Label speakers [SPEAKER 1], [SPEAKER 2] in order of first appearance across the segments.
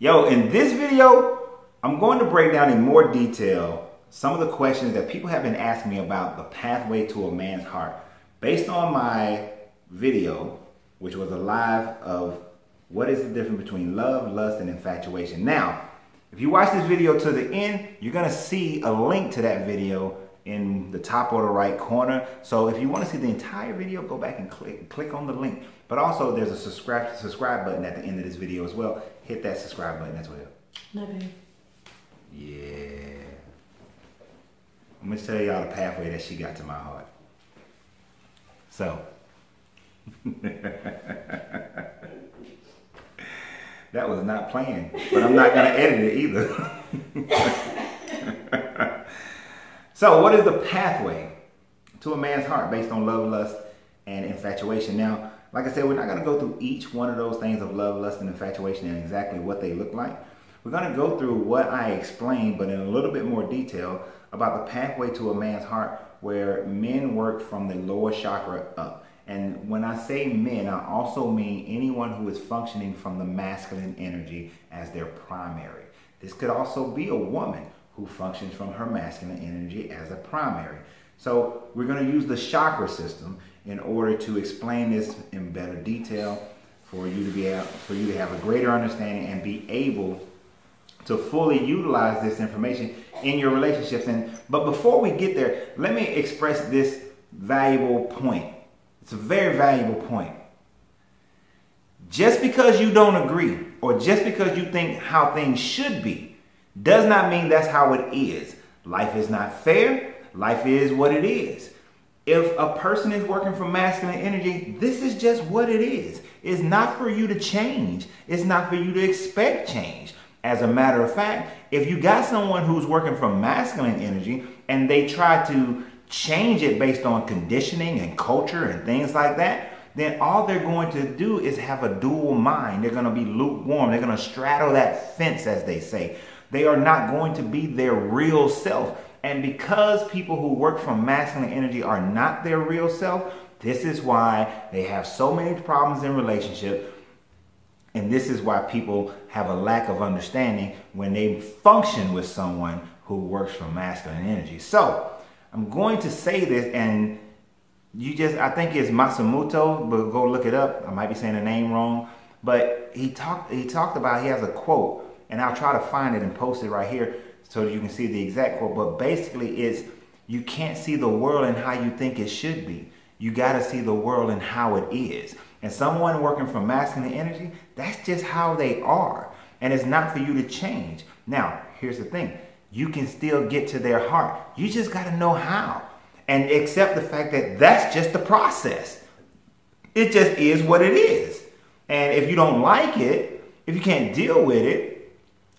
[SPEAKER 1] Yo, in this video, I'm going to break down in more detail some of the questions that people have been asking me about the pathway to a man's heart. Based on my video, which was a live of what is the difference between love, lust, and infatuation. Now, if you watch this video to the end, you're gonna see a link to that video in the top or the right corner. So if you want to see the entire video, go back and click click on the link. But also there's a subscribe subscribe button at the end of this video as well. Hit that subscribe button as well.
[SPEAKER 2] No.
[SPEAKER 1] Yeah. I'm gonna tell y'all the pathway that she got to my heart. So that was not planned, but I'm not gonna edit it either. So, what is the pathway to a man's heart based on love, lust, and infatuation? Now, like I said, we're not going to go through each one of those things of love, lust, and infatuation and exactly what they look like. We're going to go through what I explained, but in a little bit more detail about the pathway to a man's heart where men work from the lower chakra up. And when I say men, I also mean anyone who is functioning from the masculine energy as their primary. This could also be a woman who functions from her masculine energy as a primary. So we're going to use the chakra system in order to explain this in better detail for you to be able, for you to have a greater understanding and be able to fully utilize this information in your relationships. And but before we get there, let me express this valuable point. It's a very valuable point. Just because you don't agree or just because you think how things should be does not mean that's how it is. Life is not fair. Life is what it is. If a person is working from masculine energy, this is just what it is. It's not for you to change. It's not for you to expect change. As a matter of fact, if you got someone who's working from masculine energy and they try to change it based on conditioning and culture and things like that, then all they're going to do is have a dual mind. They're going to be lukewarm. They're going to straddle that fence, as they say. They are not going to be their real self. And because people who work from masculine energy are not their real self, this is why they have so many problems in relationship. And this is why people have a lack of understanding when they function with someone who works from masculine energy. So I'm going to say this and you just I think it's Masamuto, but go look it up. I might be saying the name wrong. But he talked he talked about he has a quote and I'll try to find it and post it right here so you can see the exact quote. But basically, it's you can't see the world and how you think it should be. You got to see the world and how it is. And someone working from masculine energy, that's just how they are. And it's not for you to change. Now, here's the thing you can still get to their heart. You just got to know how and accept the fact that that's just the process. It just is what it is. And if you don't like it, if you can't deal with it,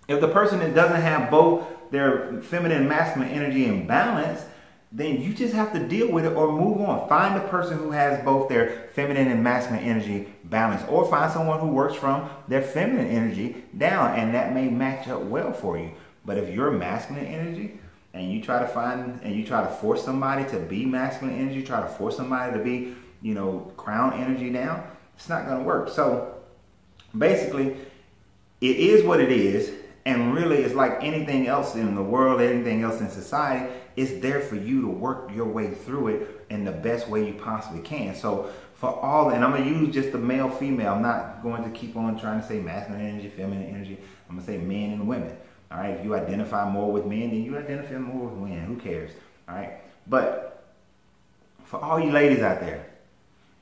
[SPEAKER 1] if the person that doesn't have both their feminine masculine energy in balance, then you just have to deal with it or move on. Find a person who has both their feminine and masculine energy balanced, or find someone who works from their feminine energy down, and that may match up well for you. But if you're masculine energy and you try to find and you try to force somebody to be masculine energy, try to force somebody to be, you know, crown energy down, it's not going to work. So basically, it is what it is and really, it's like anything else in the world, anything else in society, it's there for you to work your way through it in the best way you possibly can. So, for all, and I'm gonna use just the male, female. I'm not going to keep on trying to say masculine energy, feminine energy. I'm gonna say men and women. All right, if you identify more with men, then you identify more with women. Who cares? All right, but for all you ladies out there,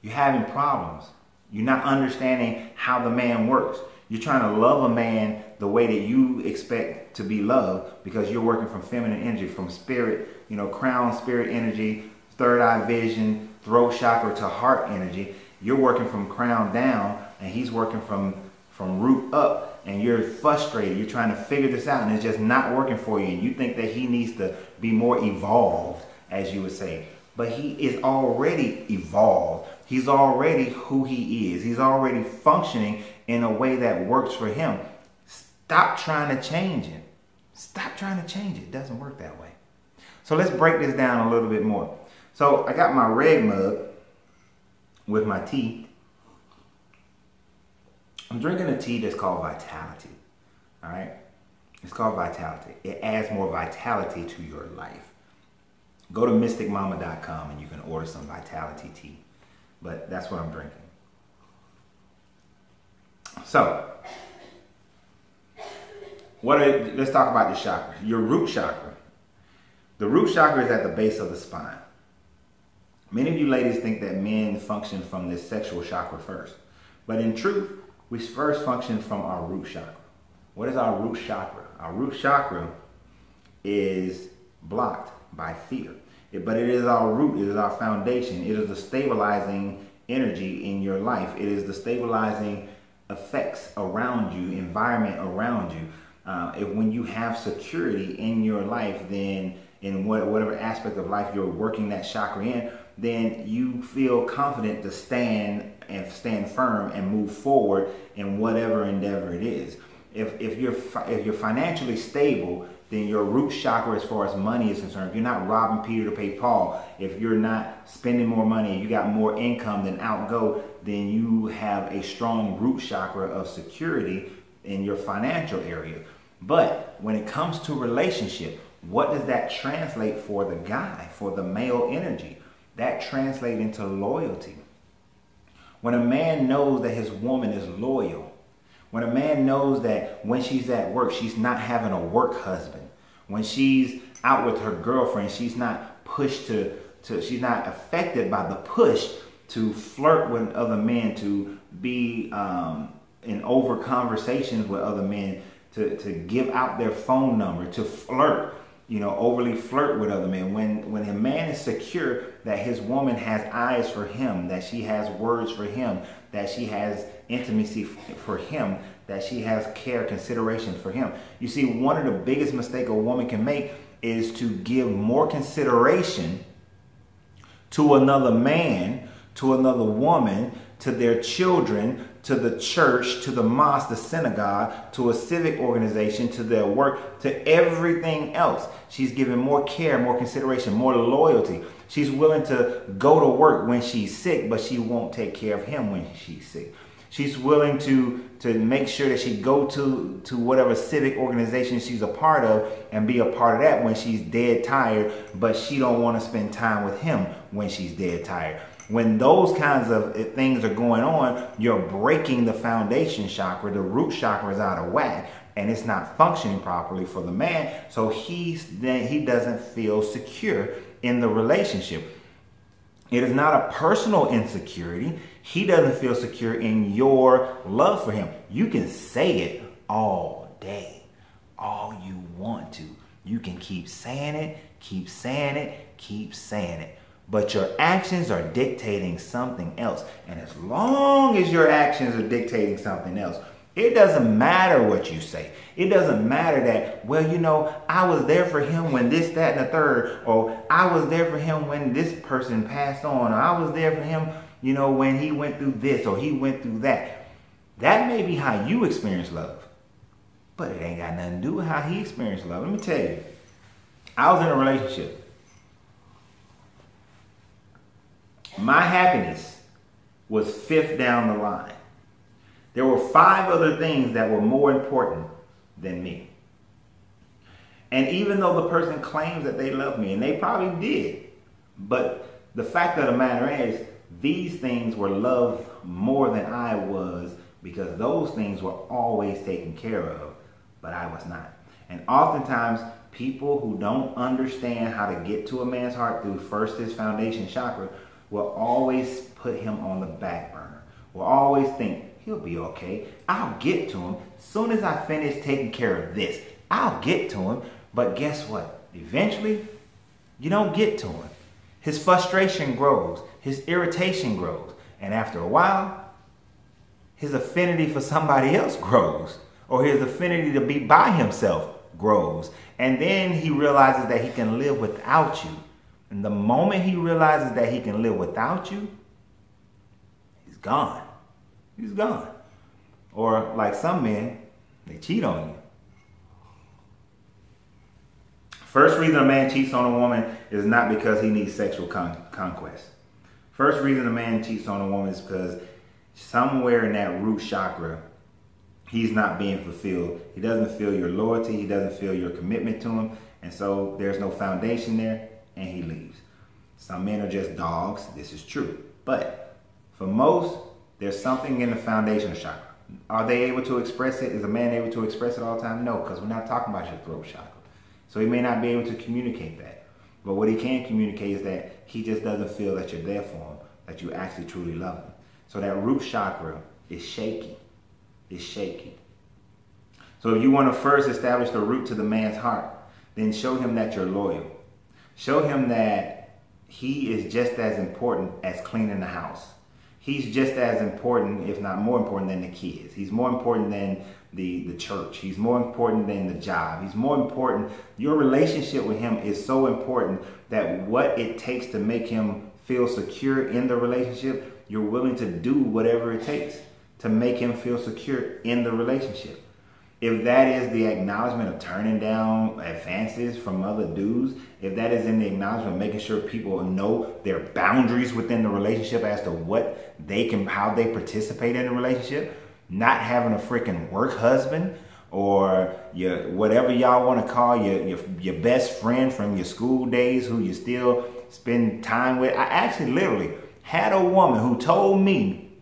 [SPEAKER 1] you're having problems. You're not understanding how the man works. You're trying to love a man the way that you expect to be loved because you're working from feminine energy, from spirit, you know, crown spirit energy, third eye vision, throat chakra to heart energy. You're working from crown down and he's working from from root up and you're frustrated. You're trying to figure this out and it's just not working for you. And you think that he needs to be more evolved, as you would say. But he is already evolved. He's already who he is. He's already functioning in a way that works for him. Stop trying to change it. Stop trying to change it. It doesn't work that way. So let's break this down a little bit more. So I got my red mug with my tea. I'm drinking a tea that's called Vitality. All right? It's called vitality. It adds more vitality to your life. Go to mysticmama.com and you can order some vitality tea. But that's what I'm drinking. So, what are, let's talk about the chakra. Your root chakra. The root chakra is at the base of the spine. Many of you ladies think that men function from this sexual chakra first. But in truth, we first function from our root chakra. What is our root chakra? Our root chakra is blocked by fear. But it is our root, it is our foundation, it is the stabilizing energy in your life, it is the stabilizing effects around you, environment around you. Uh, if when you have security in your life, then in what, whatever aspect of life you're working that chakra in, then you feel confident to stand and stand firm and move forward in whatever endeavor it is. If, if you're if you're financially stable, then your root chakra as far as money is concerned, if you're not robbing Peter to pay Paul, if you're not spending more money, you got more income than outgo, then you have a strong root chakra of security in your financial area. But when it comes to relationship, what does that translate for the guy, for the male energy? That translates into loyalty. When a man knows that his woman is loyal, when a man knows that when she's at work, she's not having a work husband. When she's out with her girlfriend, she's not pushed to, to she's not affected by the push to flirt with other men, to be um, in over conversations with other men, to, to give out their phone number, to flirt, you know, overly flirt with other men. When when a man is secure that his woman has eyes for him, that she has words for him, that she has intimacy for him, that she has care, consideration for him. You see, one of the biggest mistakes a woman can make is to give more consideration to another man, to another woman, to their children, to the church, to the mosque, the synagogue, to a civic organization, to their work, to everything else. She's given more care, more consideration, more loyalty. She's willing to go to work when she's sick, but she won't take care of him when she's sick. She's willing to, to make sure that she go to, to whatever civic organization she's a part of and be a part of that when she's dead tired, but she don't want to spend time with him when she's dead tired. When those kinds of eh, things are going on, you're breaking the foundation chakra. The root chakra is out of whack and it's not functioning properly for the man. So he's then he doesn't feel secure in the relationship. It is not a personal insecurity. He doesn't feel secure in your love for him. You can say it all day, all you want to. You can keep saying it, keep saying it, keep saying it but your actions are dictating something else. And as long as your actions are dictating something else, it doesn't matter what you say. It doesn't matter that, well, you know, I was there for him when this, that, and the third, or I was there for him when this person passed on, or I was there for him, you know, when he went through this or he went through that. That may be how you experience love, but it ain't got nothing to do with how he experienced love. Let me tell you, I was in a relationship My happiness was fifth down the line. There were five other things that were more important than me. And even though the person claims that they love me, and they probably did, but the fact of the matter is, these things were loved more than I was because those things were always taken care of, but I was not. And oftentimes, people who don't understand how to get to a man's heart through first his foundation chakra will always put him on the back burner. Will always think, he'll be okay. I'll get to him. As soon as I finish taking care of this, I'll get to him. But guess what? Eventually, you don't get to him. His frustration grows. His irritation grows. And after a while, his affinity for somebody else grows. Or his affinity to be by himself grows. And then he realizes that he can live without you and the moment he realizes that he can live without you, he's gone. He's gone. Or like some men, they cheat on you. First reason a man cheats on a woman is not because he needs sexual con- conquest. First reason a man cheats on a woman is because somewhere in that root chakra, he's not being fulfilled. He doesn't feel your loyalty. He doesn't feel your commitment to him. And so there's no foundation there and he leaves. Some men are just dogs. This is true. But for most, there's something in the foundational chakra. Are they able to express it? Is a man able to express it all the time? No, because we're not talking about your throat chakra. So he may not be able to communicate that. But what he can communicate is that he just doesn't feel that you're there for him, that you actually truly love him. So that root chakra is shaky. Is shaky. So if you want to first establish the root to the man's heart, then show him that you're loyal. Show him that he is just as important as cleaning the house he's just as important, if not more important, than the kids. He's more important than the, the church. He's more important than the job. He's more important. Your relationship with him is so important that what it takes to make him feel secure in the relationship, you're willing to do whatever it takes to make him feel secure in the relationship if that is the acknowledgement of turning down advances from other dudes, if that is in the acknowledgement making sure people know their boundaries within the relationship as to what they can, how they participate in the relationship, not having a freaking work husband or your whatever y'all want to call your, your your best friend from your school days who you still spend time with. I actually literally had a woman who told me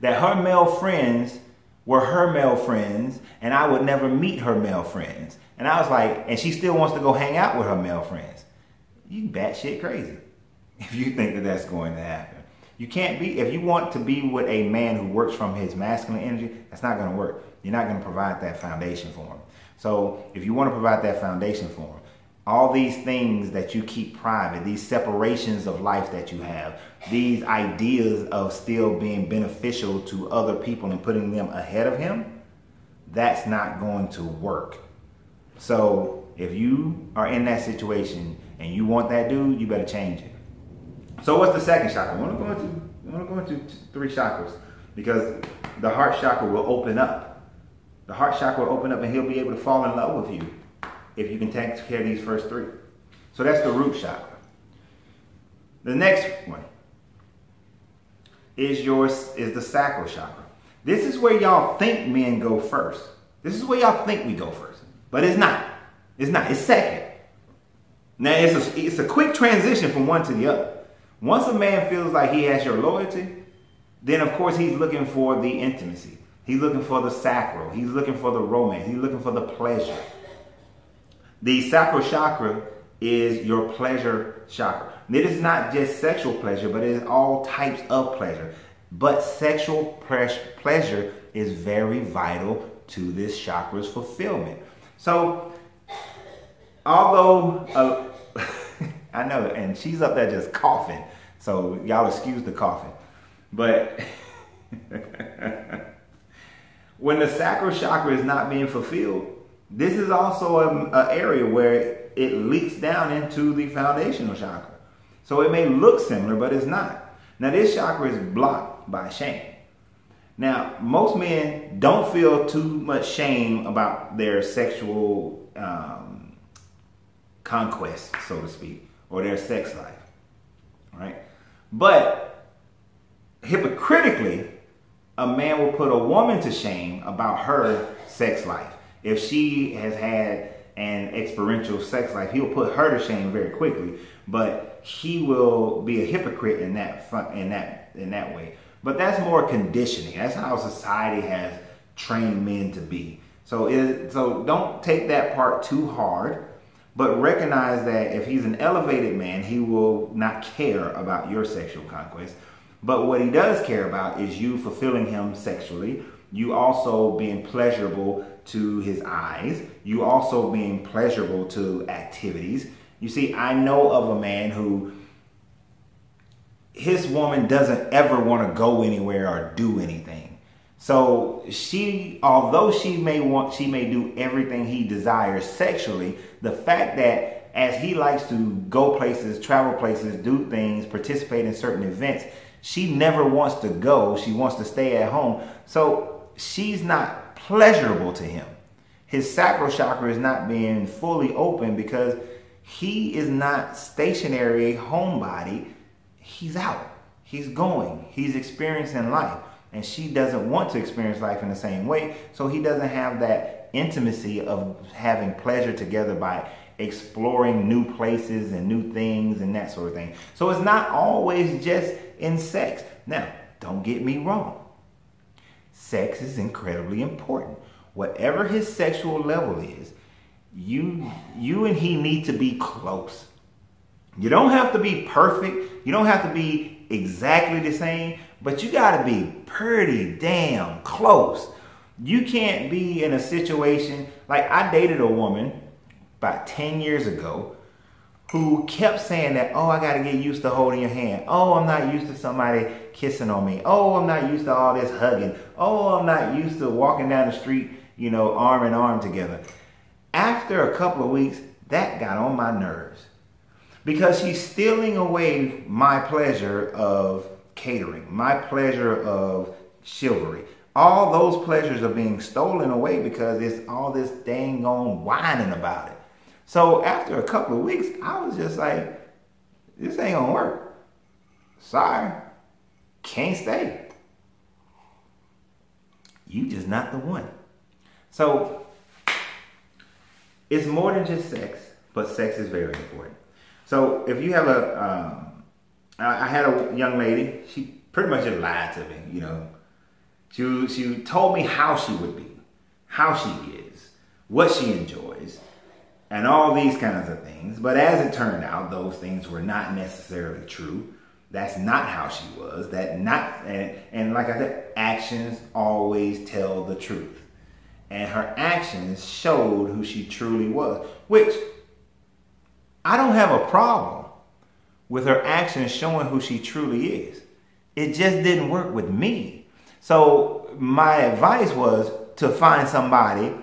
[SPEAKER 1] that her male friends were her male friends and I would never meet her male friends. And I was like, and she still wants to go hang out with her male friends. You batshit crazy if you think that that's going to happen. You can't be, if you want to be with a man who works from his masculine energy, that's not going to work. You're not going to provide that foundation for him. So if you want to provide that foundation for him, all these things that you keep private, these separations of life that you have, these ideas of still being beneficial to other people and putting them ahead of him, that's not going to work. So if you are in that situation and you want that dude, you better change it. So what's the second chakra? I want to go into I want to go into three chakras because the heart chakra will open up. The heart chakra will open up and he'll be able to fall in love with you if you can take care of these first three. So that's the root chakra. The next one is yours is the sacral chakra. This is where y'all think men go first. This is where y'all think we go first, but it's not. It's not. It's second. Now it's a, it's a quick transition from one to the other. Once a man feels like he has your loyalty, then of course he's looking for the intimacy. He's looking for the sacral. He's looking for the romance. He's looking for the pleasure. The sacral chakra is your pleasure chakra. It is not just sexual pleasure, but it is all types of pleasure. But sexual pleasure is very vital to this chakra's fulfillment. So, although uh, I know, and she's up there just coughing, so y'all excuse the coughing, but when the sacral chakra is not being fulfilled, this is also an area where it leaks down into the foundational chakra. So it may look similar, but it's not. Now, this chakra is blocked by shame. Now, most men don't feel too much shame about their sexual um, conquest, so to speak, or their sex life. Right? But hypocritically, a man will put a woman to shame about her sex life if she has had an experiential sex life, he'll put her to shame very quickly. But he will be a hypocrite in that in that in that way. But that's more conditioning. That's how society has trained men to be. So so don't take that part too hard, but recognize that if he's an elevated man, he will not care about your sexual conquest. But what he does care about is you fulfilling him sexually, you also being pleasurable to his eyes, you also being pleasurable to activities. You see, I know of a man who his woman doesn't ever want to go anywhere or do anything. So she, although she may want, she may do everything he desires sexually, the fact that as he likes to go places, travel places, do things, participate in certain events, she never wants to go. She wants to stay at home. So she's not pleasurable to him. His sacral chakra is not being fully open because he is not stationary homebody. He's out. He's going. He's experiencing life. and she doesn't want to experience life in the same way. So he doesn't have that intimacy of having pleasure together by exploring new places and new things and that sort of thing. So it's not always just in sex. Now, don't get me wrong. Sex is incredibly important. Whatever his sexual level is, you you and he need to be close. You don't have to be perfect. You don't have to be exactly the same, but you got to be pretty damn close. You can't be in a situation like I dated a woman about 10 years ago who kept saying that, oh, I got to get used to holding your hand. Oh, I'm not used to somebody kissing on me. Oh, I'm not used to all this hugging. Oh, I'm not used to walking down the street, you know, arm in arm together. After a couple of weeks, that got on my nerves because she's stealing away my pleasure of catering, my pleasure of chivalry. All those pleasures are being stolen away because it's all this dang on whining about it. So after a couple of weeks, I was just like, this ain't gonna work. Sorry, can't stay. You just not the one. So it's more than just sex, but sex is very important. So if you have a, um, I had a young lady. She pretty much just lied to me. You know, she she told me how she would be, how she is, what she enjoys, and all these kinds of things. But as it turned out, those things were not necessarily true. That's not how she was. That not and, and like I said, actions always tell the truth. And her actions showed who she truly was, which I don't have a problem with her actions showing who she truly is. It just didn't work with me. So my advice was to find somebody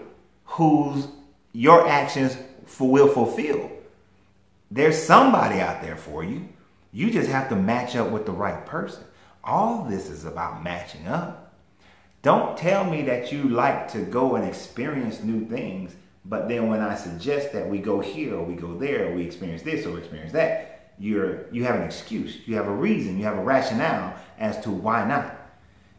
[SPEAKER 1] whose your actions will fulfill. There's somebody out there for you. You just have to match up with the right person. All this is about matching up. Don't tell me that you like to go and experience new things but then when I suggest that we go here or we go there or we experience this or experience that, you're you have an excuse, you have a reason, you have a rationale as to why not.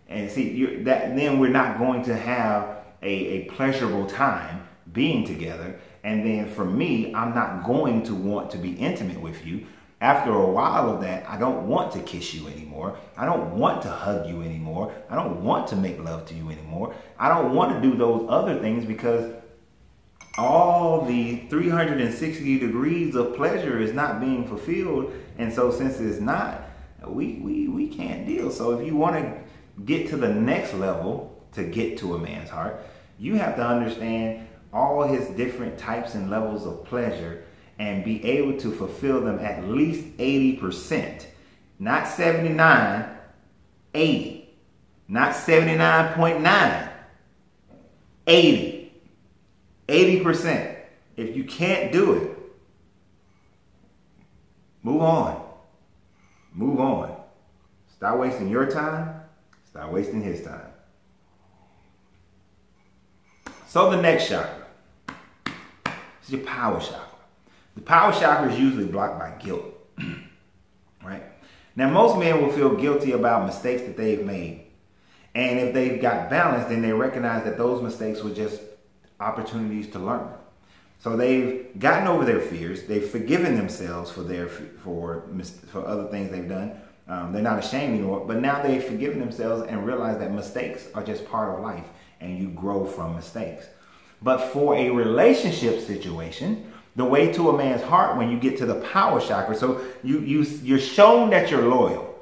[SPEAKER 1] And see, that then we're not going to have a, a pleasurable time being together. And then for me, I'm not going to want to be intimate with you. After a while of that, I don't want to kiss you anymore. I don't want to hug you anymore. I don't want to make love to you anymore. I don't want to do those other things because all the 360 degrees of pleasure is not being fulfilled. And so since it's not, we, we, we can't deal. So if you want to get to the next level to get to a man's heart, you have to understand all his different types and levels of pleasure and be able to fulfill them at least 80%. Not 79, 80. Not 79.9, 80. 80%. If you can't do it, move on. Move on. Stop wasting your time. Stop wasting his time. So the next chakra is your power chakra. The power chakra is usually blocked by guilt. right? Now, most men will feel guilty about mistakes that they've made. And if they've got balance, then they recognize that those mistakes were just opportunities to learn. So they've gotten over their fears. They've forgiven themselves for their for for other things they've done. Um, they're not ashamed anymore. But now they've forgiven themselves and realize that mistakes are just part of life, and you grow from mistakes. But for a relationship situation, the way to a man's heart when you get to the power chakra, so you you you're shown that you're loyal.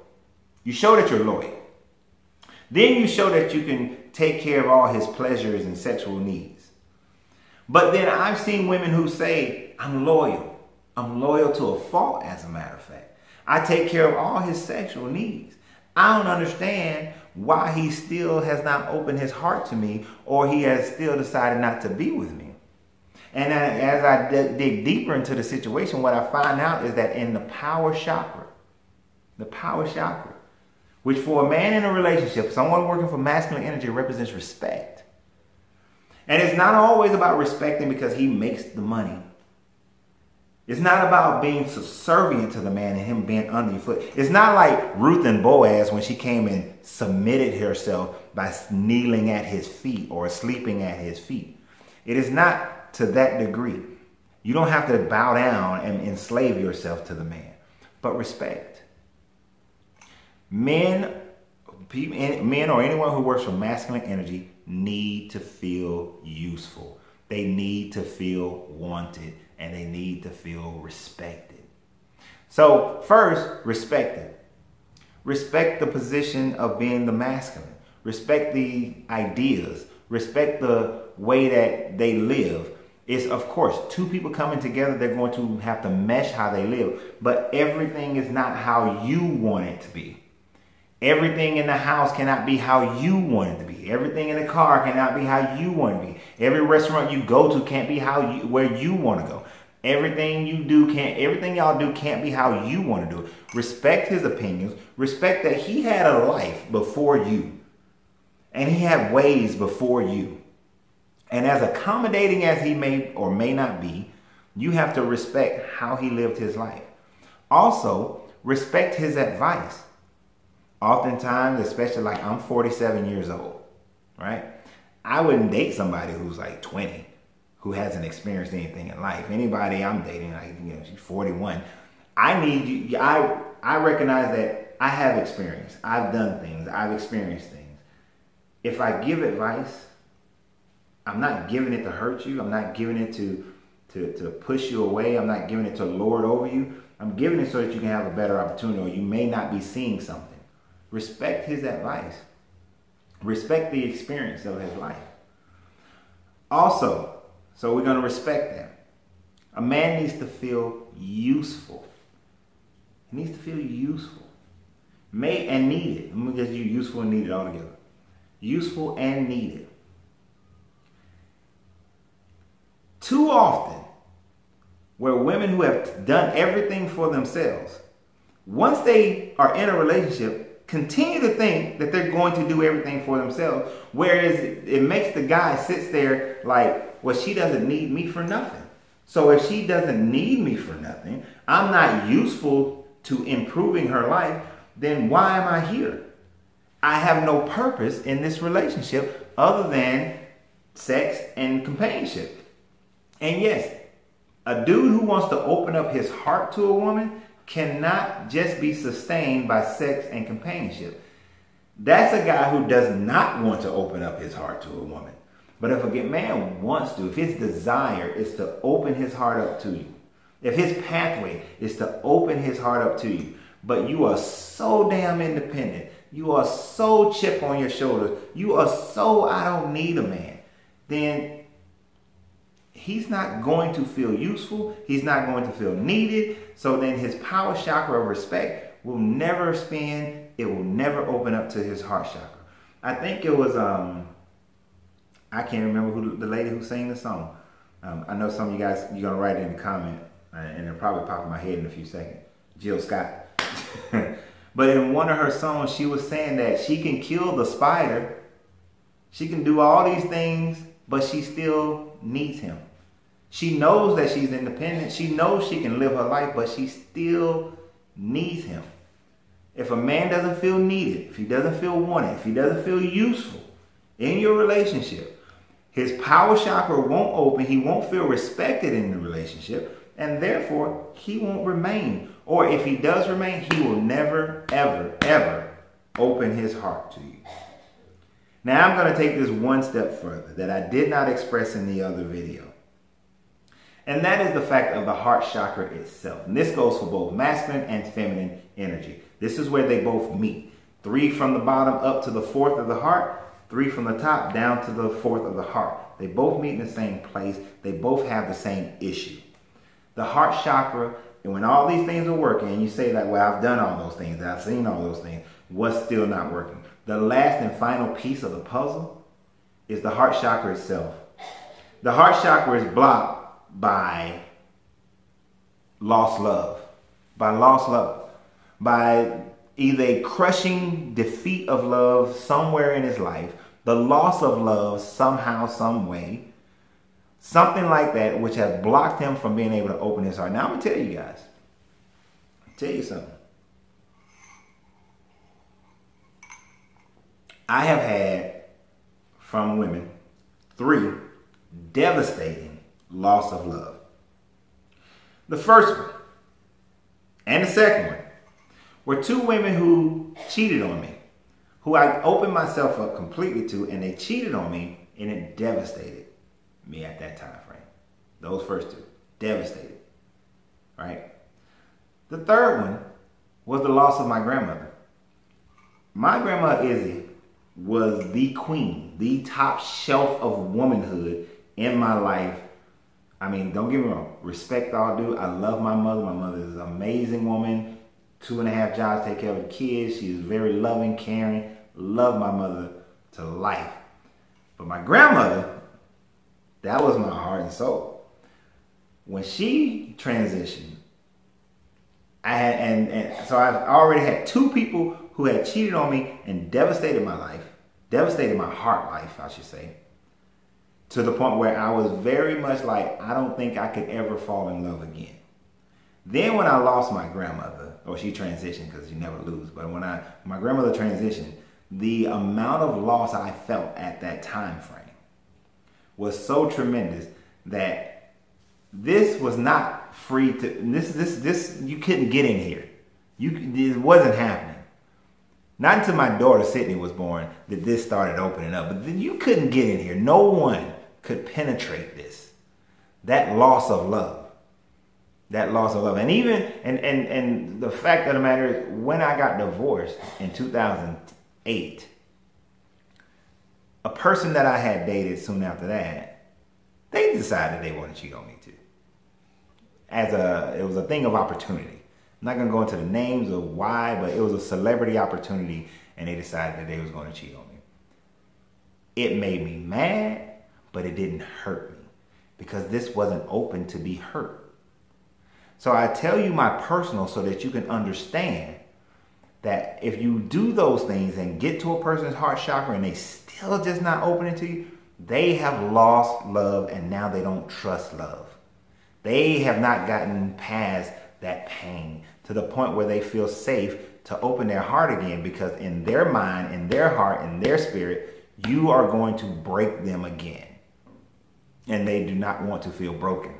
[SPEAKER 1] You show that you're loyal. Then you show that you can take care of all his pleasures and sexual needs. But then I've seen women who say, I'm loyal. I'm loyal to a fault, as a matter of fact. I take care of all his sexual needs. I don't understand why he still has not opened his heart to me or he has still decided not to be with me. And as I dig deeper into the situation, what I find out is that in the power chakra, the power chakra, which for a man in a relationship, someone working for masculine energy represents respect. And it's not always about respecting because he makes the money. It's not about being subservient to the man and him being under your foot. It's not like Ruth and Boaz when she came and submitted herself by kneeling at his feet or sleeping at his feet. It is not to that degree. You don't have to bow down and enslave yourself to the man, but respect. Men, men or anyone who works for masculine energy need to feel useful. They need to feel wanted and they need to feel respected. So, first, respect it. Respect the position of being the masculine. Respect the ideas. Respect the way that they live. It's, of course, two people coming together, they're going to have to mesh how they live. But everything is not how you want it to be. Everything in the house cannot be how you want it to be. Everything in the car cannot be how you want it to be. Every restaurant you go to can't be how you where you want to go. Everything you do can't everything y'all do can't be how you want to do it. Respect his opinions. Respect that he had a life before you. And he had ways before you. And as accommodating as he may or may not be, you have to respect how he lived his life. Also, respect his advice oftentimes, especially like I'm 47 years old, right? I wouldn't date somebody who's like 20 who hasn't experienced anything in life. Anybody I'm dating, like you know, she's 41. I need you. I I recognize that I have experience. I've done things. I've experienced things. If I give advice, I'm not giving it to hurt you. I'm not giving it to to to push you away. I'm not giving it to lord over you. I'm giving it so that you can have a better opportunity, or you may not be seeing something. Respect his advice. Respect the experience of his life. Also, so we're going to respect that. A man needs to feel useful. He needs to feel useful. May and needed. Let me just use useful and needed all together. Useful and needed. Too often, where women who have done everything for themselves, once they are in a relationship, continue to think that they're going to do everything for themselves, whereas it makes the guy sits there like, well, she doesn't need me for nothing. So if she doesn't need me for nothing, I'm not useful to improving her life, then why am I here? I have no purpose in this relationship other than sex and companionship. And yes, a dude who wants to open up his heart to a woman cannot just be sustained by sex and companionship. That's a guy who does not want to open up his heart to a woman. But if a man wants to, if his desire is to open his heart up to you, if his pathway is to open his heart up to you, but you are so damn independent, you are so chip on your shoulders, you are so I don't need a man, then he's not going to feel useful. He's not going to feel needed. So then his power chakra of respect will never spin. It will never open up to his heart chakra. I think it was, um, I can't remember who the lady who sang the song. Um, I know some of you guys, you're to write it in the comment, uh, and it'll probably pop in my head in a few seconds. Jill Scott. but in one of her songs, she was saying that she can kill the spider. She can do all these things, but she still needs him. She knows that she's independent. She knows she can live her life, but she still needs him. If a man doesn't feel needed, if he doesn't feel wanted, if he doesn't feel useful in your relationship, his power chakra won't open. He won't feel respected in the relationship, and therefore he won't remain. Or if he does remain, he will never, ever, ever open his heart to you. Now I'm going to take this one step further that I did not express in the other video. And that is the fact of the heart chakra itself. And this goes for both masculine and feminine energy. This is where they both meet. Three from the bottom up to the fourth of the heart, three from the top down to the fourth of the heart. They both meet in the same place. They both have the same issue. The heart chakra, and when all these things are working, and you say that, well, I've done all those things, I've seen all those things, what's still not working? The last and final piece of the puzzle is the heart chakra itself. The heart chakra is blocked by lost love, by lost love, by either a crushing defeat of love somewhere in his life, the loss of love somehow, some way, Something like that, which has blocked him from being able to open his heart. Now, I'm to tell you guys. I'll tell you something. I have had from women three devastating loss of love. The first one and the second one were two women who cheated on me, who I opened myself up completely to, and they cheated on me, and it devastated me at that time frame. Those first two, devastated. Right? The third one was the loss of my grandmother. My grandma Izzy was the queen, the top shelf of womanhood in my life. I mean, don't get me wrong, respect all due. I love my mother. My mother is an amazing woman. Two and a half jobs, take care of the kids. She's very loving, caring. Love my mother to life. But my grandmother, that was my heart and soul. When she transitioned, I had, and, and so I've already had two people who had cheated on me and devastated my life, devastated my heart life, I should say, to the point where I was very much like, I don't think I could ever fall in love again. Then when I lost my grandmother, or she transitioned because you never lose, but when I my grandmother transitioned, the amount of loss I felt at that time frame was so tremendous that this was not free to this this this you couldn't get in here. You it wasn't happening. Not until my daughter Sydney was born that this started opening up. But then you couldn't get in here. No one could penetrate this. That loss of love. That loss of love. And even and and and the fact of the matter is when I got divorced in 2008, a person that I had dated soon after that, they decided they wanted to cheat on me too. As a it was a thing of opportunity. I'm not gonna go into the names of why, but it was a celebrity opportunity, and they decided that they was gonna cheat on me. It made me mad, but it didn't hurt me because this wasn't open to be hurt. So I tell you my personal so that you can understand that if you do those things and get to a person's heart chakra and they still just not opening to you, they have lost love and now they don't trust love. They have not gotten past that pain to the point where they feel safe to open their heart again because in their mind, in their heart, in their spirit, you are going to break them again. And they do not want to feel broken.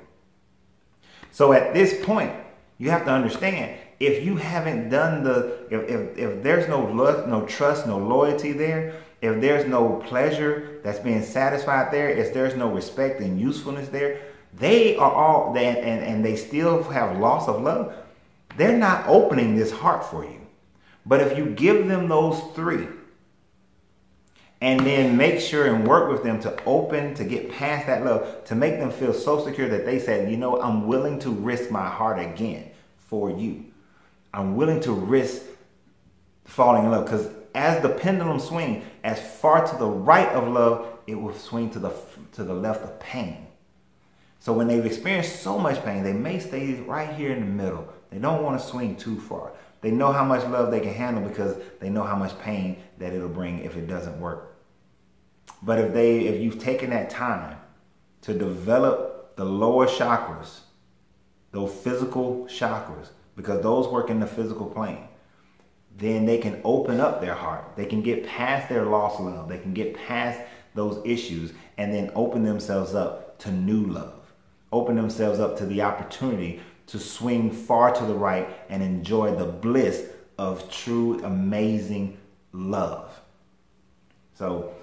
[SPEAKER 1] So at this point, you have to understand if you haven't done the if, if, if there's no love, no trust, no loyalty there, if there's no pleasure that's being satisfied there, if there's no respect and usefulness there, they are all and, and, and they still have loss of love, they're not opening this heart for you. But if you give them those three and then make sure and work with them to open, to get past that love, to make them feel so secure that they said, you know, I'm willing to risk my heart again for you. I'm willing to risk falling in love because as the pendulum swings as far to the right of love, it will swing to the to the left of pain. So when they've experienced so much pain, they may stay right here in the middle they don't want to swing too far. They know how much love they can handle because they know how much pain that it'll bring if it doesn't work. But if they if you've taken that time to develop the lower chakras, those physical chakras, because those work in the physical plane, then they can open up their heart. They can get past their lost love. They can get past those issues and then open themselves up to new love. Open themselves up to the opportunity to swing far to the right and enjoy the bliss of true, amazing love. So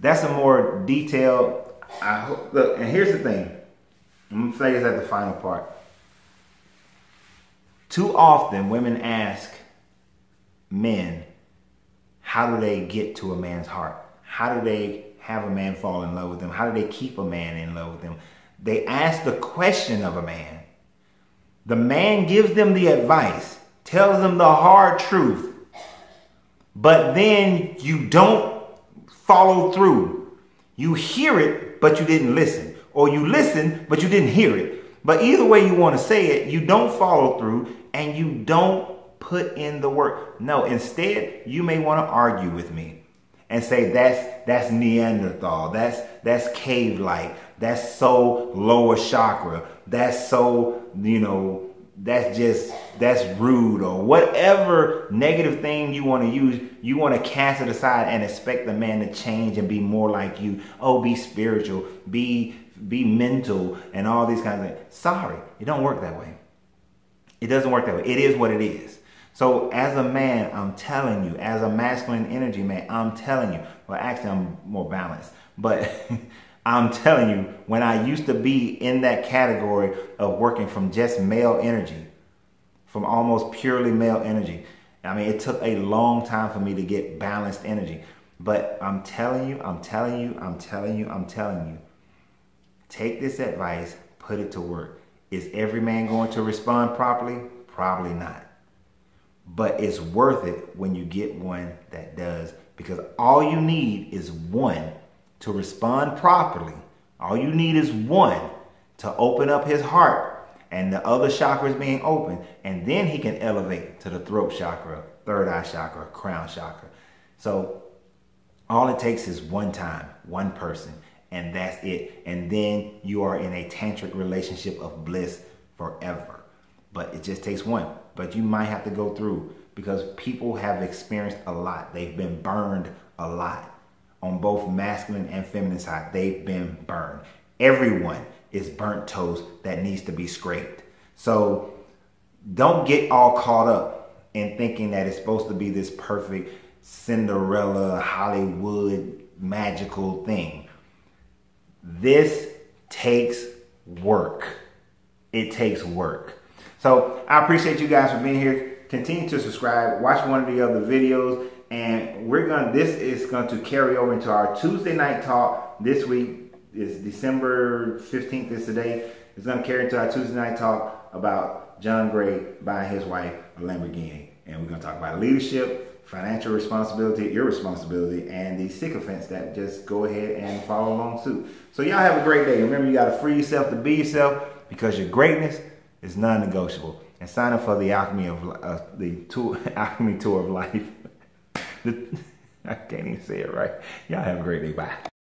[SPEAKER 1] that's a more detailed. I hope, look, and here's the thing. I'm gonna say this at the final part. Too often, women ask men, how do they get to a man's heart? How do they have a man fall in love with them? How do they keep a man in love with them? They ask the question of a man the man gives them the advice, tells them the hard truth, but then you don't follow through. You hear it, but you didn't listen. Or you listen, but you didn't hear it. But either way you want to say it, you don't follow through and you don't put in the work. No, instead, you may want to argue with me and say that's that's Neanderthal, that's that's cave like, That's so lower chakra. That's so, you know, that's just that's rude or whatever negative thing you want to use you want to cast it aside and expect the man to change and be more like you. Oh be spiritual be be mental and all these kinds of things. Sorry it don't work that way. It doesn't work that way. It is what it is. So as a man i'm telling you as a masculine energy man i'm telling you. Well actually i'm more balanced but I'm telling you, when I used to be in that category of working from just male energy, from almost purely male energy, I mean, it took a long time for me to get balanced energy. But I'm telling you, I'm telling you, I'm telling you, I'm telling you, take this advice, put it to work. Is every man going to respond properly? Probably not. But it's worth it when you get one that does because all you need is one to respond properly, all you need is one to open up his heart and the other chakras being open, and then he can elevate to the throat chakra, third eye chakra, crown chakra. So all it takes is one time, one person, and that's it. And then you are in a tantric relationship of bliss forever. But it just takes one. But you might have to go through because people have experienced a lot. They've been burned a lot on both masculine and feminine side. They've been burned. Everyone is burnt toast that needs to be scraped. So don't get all caught up in thinking that it's supposed to be this perfect Cinderella Hollywood magical thing. This takes work. It takes work. So I appreciate you guys for being here. Continue to subscribe. Watch one of the other videos and we're going to this is going to carry over into our Tuesday night talk this week. Is December 15th is today it's going to carry into our Tuesday night talk about John Gray buying his wife a Lamborghini. And we're going to talk about leadership financial responsibility irresponsibility and the sycophants that just go ahead and follow along suit so y'all have a great day. Remember you got to free yourself to be yourself because your greatness is non-negotiable. And sign up for the alchemy of uh, the tour, alchemy tour of life I can't even say it right. Y'all have a great day. Bye.